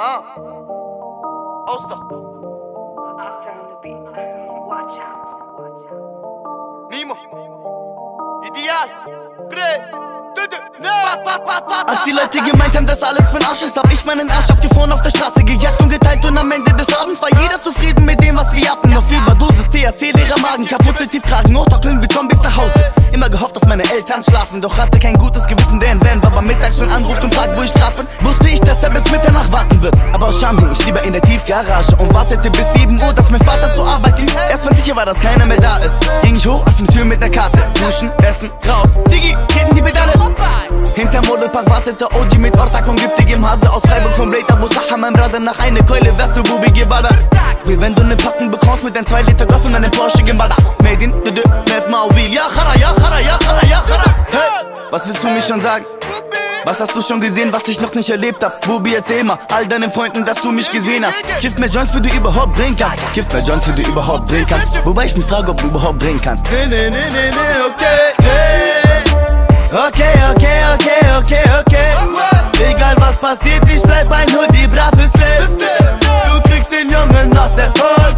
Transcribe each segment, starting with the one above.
Ah. Oster. Oster on the beat. Watch out. Watch out. Nimo. Ideal. Pat, Als die Leute gemeint haben, dass alles für'n Arsch ist, hab ich meinen Arsch abgefroren auf der Straße gejagt und geteilt und am Ende des Abends war jeder zufrieden mit dem, was wir hatten. Auf Überdosis, THC, leerer Magen, kaputte Tiefkragen, Notdockeln wie Zombies nach Hause. Immer gehofft, dass meine Eltern schlafen, doch hatte kein gutes Gewissen, denn wenn Baba mittags schon anruft und fragt, wo ich grad bin, wusste ich, dass er bis Mitternacht warten wird. Aber aus Scham hing ich lieber in der Tiefgarage und wartete bis 7 Uhr, dass mein Vater zur Arbeit ging. Erst wenn sicher war, dass keiner mehr da ist, ging ich hoch, öffne Tür mit ner Karte, duschen, essen, raus. Digi, treten die Pedale. Hinter Modelpark wartete OG mit Ortak und giftigem Hase aus Freiburg vom Blade Abu Sacha, mein Bruder nach eine Keule, wärst du Bubi geballert. Wie wenn du ne Packen bekommst mit dein 2 Liter Golf und einem Porsche geballert. Made in, du, du, Nef Maubil, ja chara, ja chara, ja chara, ja chara. Was willst du mir schon sagen? Was hast du schon gesehen, was ich noch nicht erlebt hab? Bubi, erzähl mal all deinen Freunden, dass du mich gesehen hast. Gib mir Joints, für du überhaupt bringen kannst. Gib mir Joints, für du überhaupt bringen kannst. Wobei ich mich frage, ob du überhaupt bringen kannst. Nee, nee, nee, nee, nee, okay. Hey. Okay, okay, okay, okay, okay. Egal was passiert, ich bleib ein Hoodie, braves Leben. Du kriegst den Jungen aus der Hood,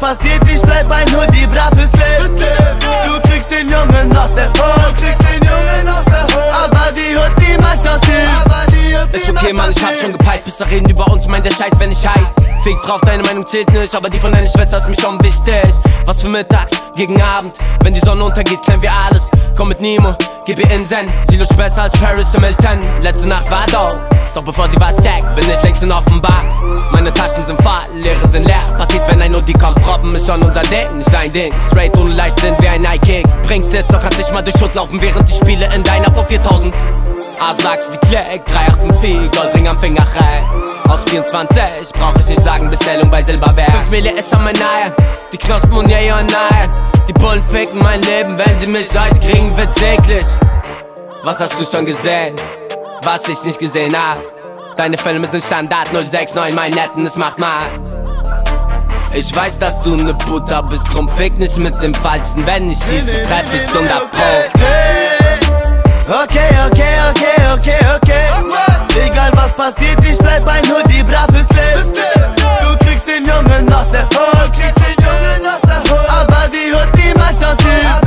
was passiert, ich bleib ein Hoodie, braves Leben. Du kriegst den Jungen aus der Hood, kriegst den Jungen aus der Hood. Aber die Hood niemals aus Ist okay, Mann, ich hab schon gepeilt, bis da reden über uns, meint der Scheiß, wenn ich heiß. Fick drauf, deine Meinung zählt nicht, aber die von deiner Schwester ist mir schon wichtig. Was für mittags, gegen Abend, wenn die Sonne untergeht, klären wir alles. Komm mit Nemo, gib ihr in Zen, sie lutscht besser als Paris im Hilton. Letzte Nacht war dope, doch bevor sie was checkt, bin ich längst in Offenbar. Meine Taschen sind voll, leere sind leer. Passiert, wenn ein Hoodie kommt, proppen ist schon unser Ding, nicht dein Ding. Straight ohne leicht sind wie ein Nike-Kick. Bringst jetzt doch, kannst dich mal durch Schutt laufen, während ich spiele in deiner vor 4000. A sagst die Klick, 384, Goldring am Finger rein. Aus 24 brauch ich nicht sagen, Bestellung bei Silberberg. 5 Mille ist an mein Nahe, die Knospen und ja, ja, nahe. Die Bullen ficken mein Leben, wenn sie mich heute kriegen, wird's eklig. Was hast du schon gesehen, was ich nicht gesehen hab. Deine Filme sind Standard 069, mein Netten, es macht mal. Ich weiß, dass du ne Butter bist, drum fick nicht mit dem Falschen, wenn ich schieße, treff ich 100 Pro. Okay, okay, okay, okay, okay. Egal was passiert, ich bleib mein Hoodie brav fürs Leben. Du kriegst den Jungen aus der Hood. Aber die Hood, die aus ihm.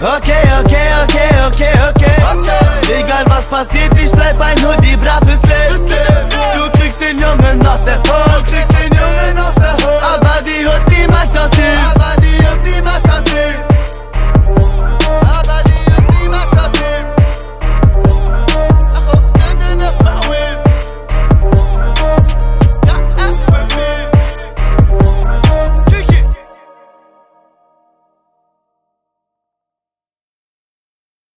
Okay, okay, okay, okay, okay. okay. Egal was passiert, ich bleib ein Hoodie, brav fürs Leben.